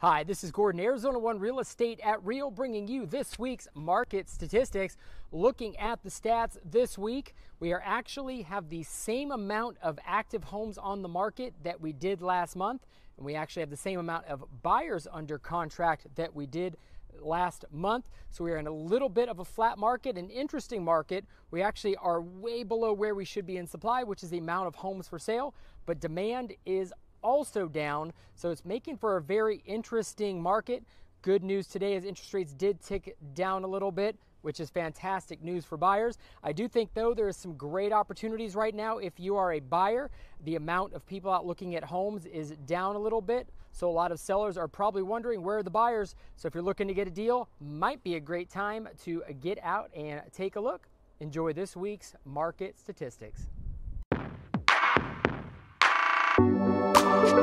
Hi, this is Gordon, Arizona One Real Estate at Real, bringing you this week's market statistics. Looking at the stats this week, we are actually have the same amount of active homes on the market that we did last month, and we actually have the same amount of buyers under contract that we did last month. So we are in a little bit of a flat market, an interesting market. We actually are way below where we should be in supply, which is the amount of homes for sale, but demand is also down. So it's making for a very interesting market. Good news today is interest rates did tick down a little bit, which is fantastic news for buyers. I do think, though, there is some great opportunities right now. If you are a buyer, the amount of people out looking at homes is down a little bit. So a lot of sellers are probably wondering where are the buyers. So if you're looking to get a deal, might be a great time to get out and take a look. Enjoy this week's market statistics.